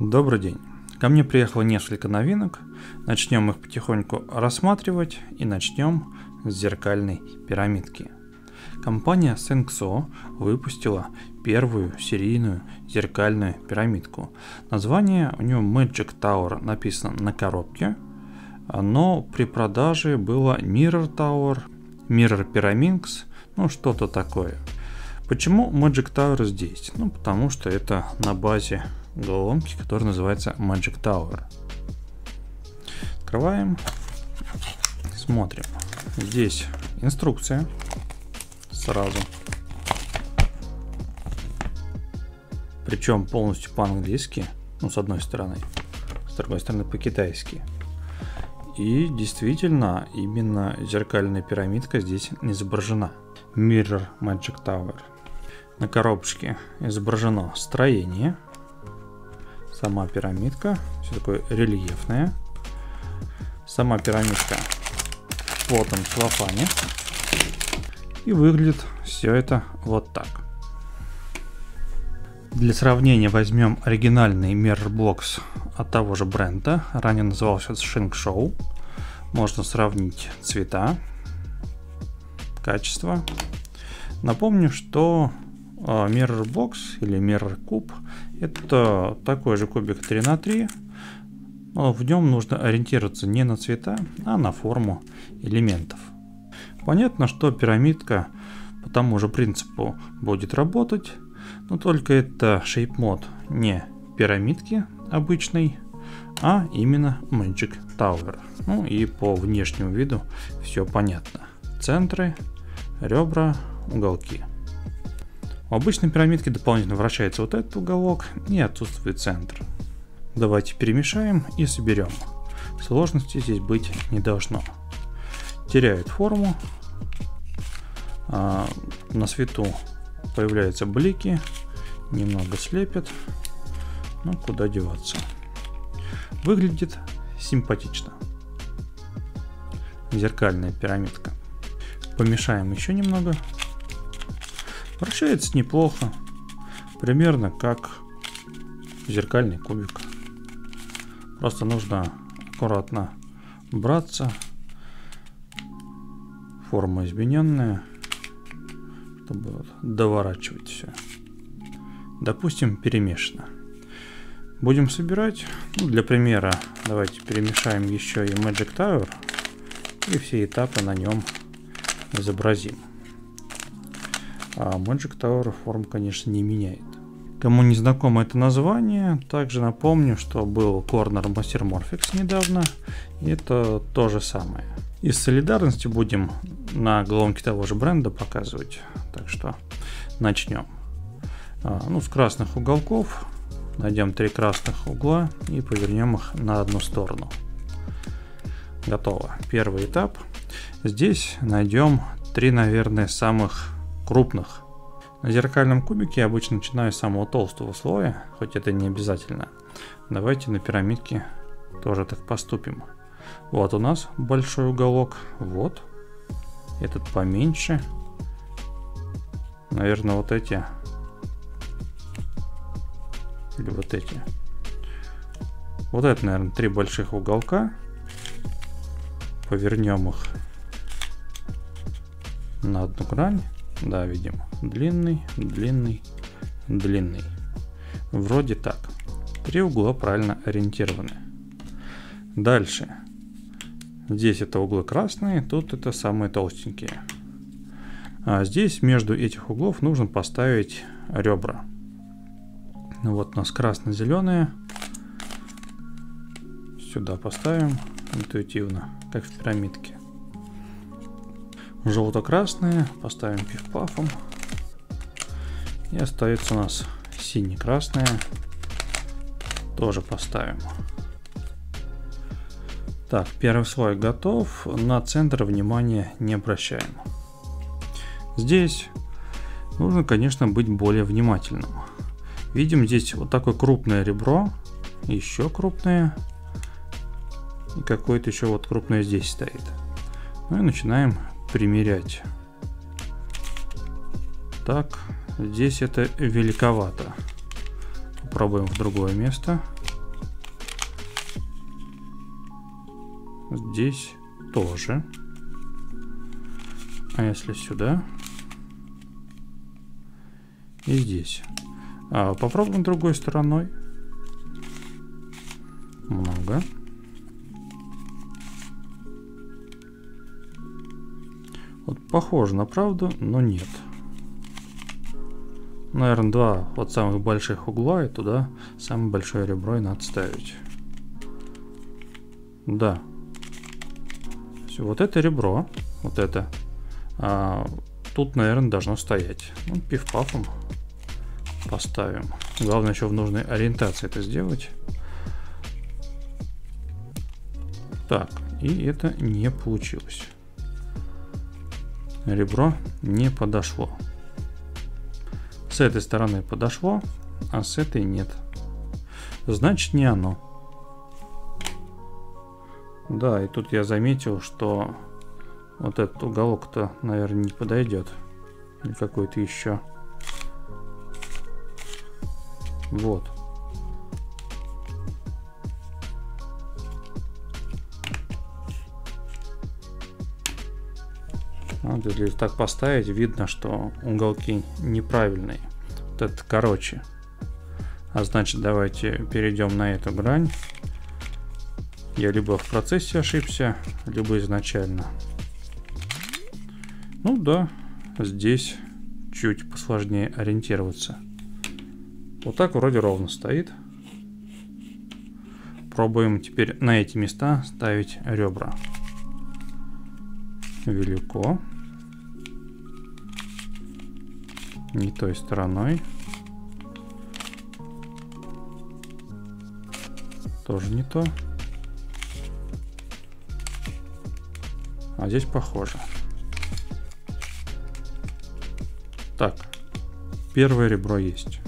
Добрый день. Ко мне приехало несколько новинок. Начнем их потихоньку рассматривать и начнем с зеркальной пирамидки. Компания Sengso выпустила первую серийную зеркальную пирамидку. Название у нее Magic Tower написано на коробке, но при продаже было Mirror Tower, Mirror Pyraminx, ну что-то такое. Почему Magic Tower здесь? Ну потому что это на базе головоломки, которая называется Magic Tower. Открываем, смотрим. Здесь инструкция сразу. Причем полностью по-английски, ну с одной стороны, с другой стороны по-китайски. И действительно, именно зеркальная пирамидка здесь изображена. Mirror Magic Tower. На коробочке изображено строение – сама пирамидка, все такое рельефное. Сама пирамидка в плотном целлофане. И выглядит все это вот так. Для сравнения возьмем оригинальный Mirror от того же бренда. Ранее назывался Shink Show. Можно сравнить цвета, качество. Напомню, что Mirror Box или Mirror Cube это такой же кубик 3 на 3 но в нем нужно ориентироваться не на цвета, а на форму элементов. Понятно, что пирамидка по тому же принципу будет работать, но только это Shape Mode не пирамидки обычной, а именно Magic Tower. Ну и по внешнему виду все понятно. Центры, ребра, уголки. У обычной пирамидки дополнительно вращается вот этот уголок и отсутствует центр. Давайте перемешаем и соберем. Сложности здесь быть не должно. Теряет форму. А, на свету появляются блики. Немного слепят. Ну, куда деваться. Выглядит симпатично. Зеркальная пирамидка. Помешаем еще немного. Вращается неплохо. Примерно как зеркальный кубик. Просто нужно аккуратно браться. Форма измененная. Чтобы доворачивать все. Допустим, перемешано. Будем собирать. Ну, для примера давайте перемешаем еще и Magic Tower. И все этапы на нем изобразим. А Magic Tower форм, конечно, не меняет. Кому не знакомо это название, также напомню, что был Corner Master Morphix недавно. И это то же самое. Из солидарности будем на головке того же бренда показывать. Так что начнем. А, ну, с красных уголков найдем три красных угла и повернем их на одну сторону. Готово. Первый этап. Здесь найдем три, наверное, самых крупных. На зеркальном кубике я обычно начинаю с самого толстого слоя, хоть это не обязательно. Давайте на пирамидке тоже так поступим. Вот у нас большой уголок, вот. Этот поменьше. Наверное, вот эти. Или вот эти. Вот это, наверное, три больших уголка. Повернем их на одну грань. Да, видим. Длинный, длинный, длинный. Вроде так. Три угла правильно ориентированы. Дальше. Здесь это углы красные, тут это самые толстенькие. А здесь между этих углов нужно поставить ребра. Ну вот у нас красно-зеленые. Сюда поставим интуитивно, как в пирамидке желто-красные, поставим пиф-пафом. И остается у нас сине-красные, тоже поставим. Так, первый слой готов, на центр внимания не обращаем. Здесь нужно, конечно, быть более внимательным. Видим здесь вот такое крупное ребро, еще крупное, и какое-то еще вот крупное здесь стоит. Ну и начинаем примерять. Так, здесь это великовато. Попробуем в другое место. Здесь тоже. А если сюда? И здесь. А, попробуем другой стороной. Много. Вот похоже на правду, но нет. Наверное, два вот самых больших угла и туда самое большое ребро и надо ставить. Да. Все, вот это ребро, вот это, а, тут, наверное, должно стоять. Ну, пиф-пафом поставим. Главное еще в нужной ориентации это сделать. Так, и это не получилось. Ребро не подошло. С этой стороны подошло, а с этой нет. Значит, не оно. Да, и тут я заметил, что вот этот уголок-то, наверное, не подойдет. Или какой-то еще. Вот. Вот, если так поставить, видно, что уголки неправильные. Вот это короче. А значит, давайте перейдем на эту грань. Я либо в процессе ошибся, либо изначально. Ну да, здесь чуть посложнее ориентироваться. Вот так вроде ровно стоит. Пробуем теперь на эти места ставить ребра. Велико. Не той стороной. Тоже не то. А здесь похоже. Так. Первое ребро есть.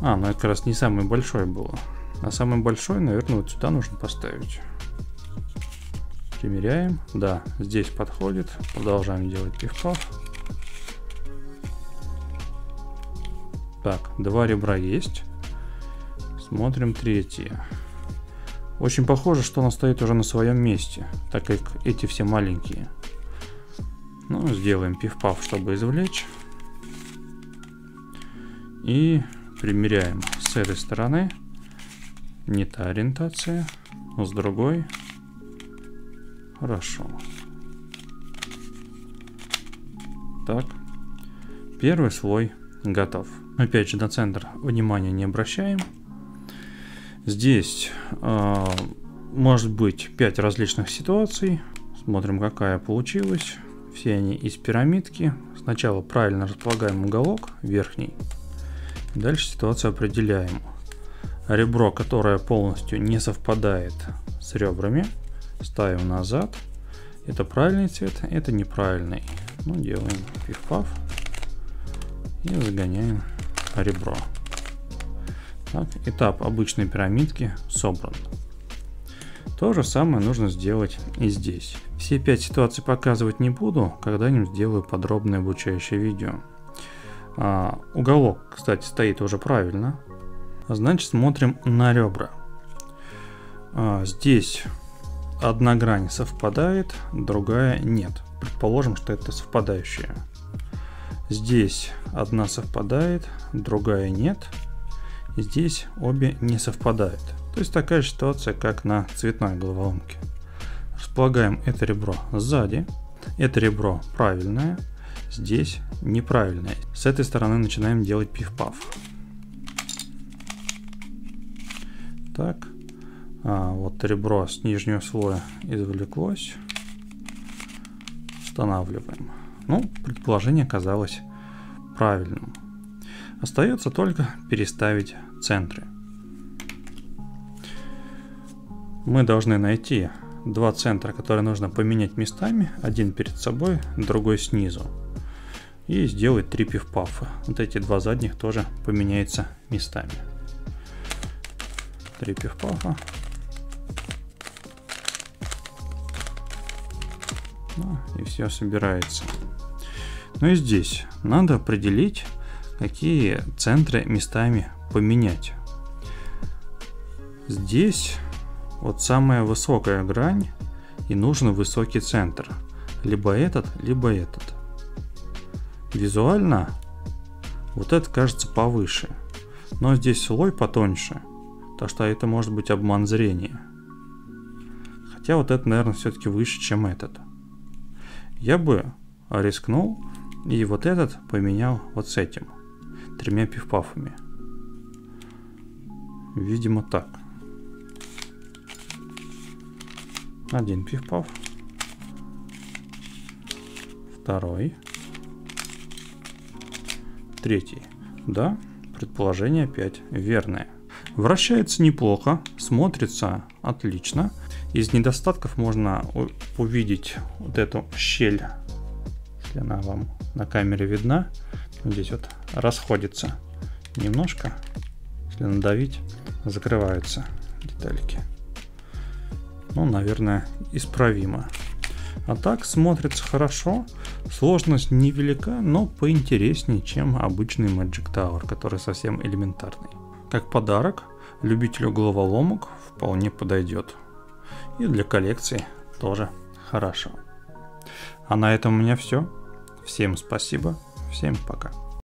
А, ну это как раз не самое большое было. А самое большое, наверное, вот сюда нужно поставить. Примеряем. Да, здесь подходит. Продолжаем делать пивпав. Так, два ребра есть. Смотрим третье. Очень похоже, что оно стоит уже на своем месте, так как эти все маленькие. Ну, сделаем пивпав, чтобы извлечь. И примеряем с этой стороны. Не та ориентация, но с другой. Хорошо. Так. Первый слой готов. Опять же на центр внимания не обращаем. Здесь э, может быть 5 различных ситуаций. Смотрим, какая получилась. Все они из пирамидки. Сначала правильно располагаем уголок верхний. Дальше ситуацию определяем. Ребро, которое полностью не совпадает с ребрами, ставим назад. Это правильный цвет, это неправильный. Ну, делаем пиф-паф и загоняем ребро. Так, этап обычной пирамидки собран. То же самое нужно сделать и здесь. Все пять ситуаций показывать не буду, когда-нибудь сделаю подробное обучающее видео. А, уголок, кстати, стоит уже правильно. Значит, смотрим на ребра. А, здесь одна грань совпадает, другая нет. Предположим, что это совпадающая. Здесь одна совпадает, другая нет. Здесь обе не совпадают. То есть такая ситуация, как на цветной головоломке. Располагаем это ребро сзади. Это ребро правильное, Здесь неправильно. С этой стороны начинаем делать пиф-паф. Так. А, вот ребро с нижнего слоя извлеклось. Устанавливаем. Ну, предположение оказалось правильным. Остается только переставить центры. Мы должны найти два центра, которые нужно поменять местами. Один перед собой, другой снизу и сделать три пиф-пафа. Вот эти два задних тоже поменяются местами. Три пиф-пафа. Ну, и все собирается. Ну и здесь надо определить, какие центры местами поменять. Здесь вот самая высокая грань и нужен высокий центр. Либо этот, либо этот. Визуально вот это кажется повыше. Но здесь слой потоньше. Так что это может быть обман зрения. Хотя вот это, наверное, все-таки выше, чем этот. Я бы рискнул и вот этот поменял вот с этим. Тремя пивпафами. Видимо так. Один пивпаф. Второй. Третий. Да, предположение опять верное. Вращается неплохо, смотрится отлично. Из недостатков можно увидеть вот эту щель, если она вам на камере видна. Здесь вот расходится немножко. Если надавить, закрываются детальки. Ну, наверное, исправимо. А так смотрится хорошо. Сложность невелика, но поинтереснее, чем обычный Magic Tower, который совсем элементарный. Как подарок любителю головоломок вполне подойдет. И для коллекции тоже хорошо. А на этом у меня все. Всем спасибо, всем пока.